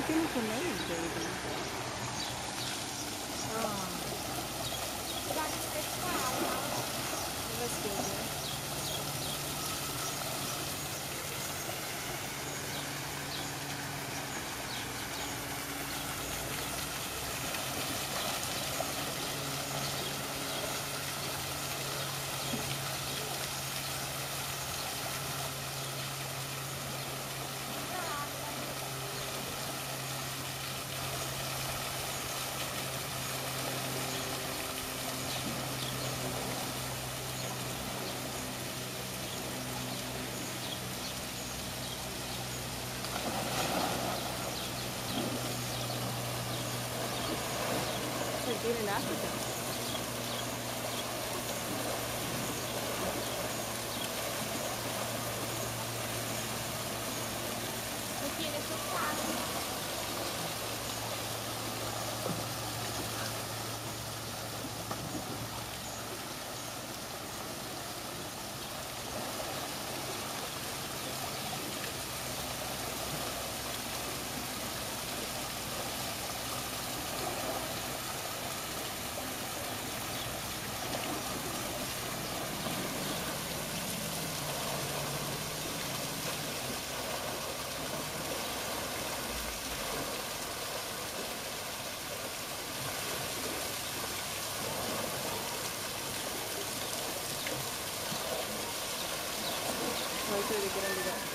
Ang kinukulay, baby. Been in Africa. Aqui nesse carro. எடுக்கிறேன்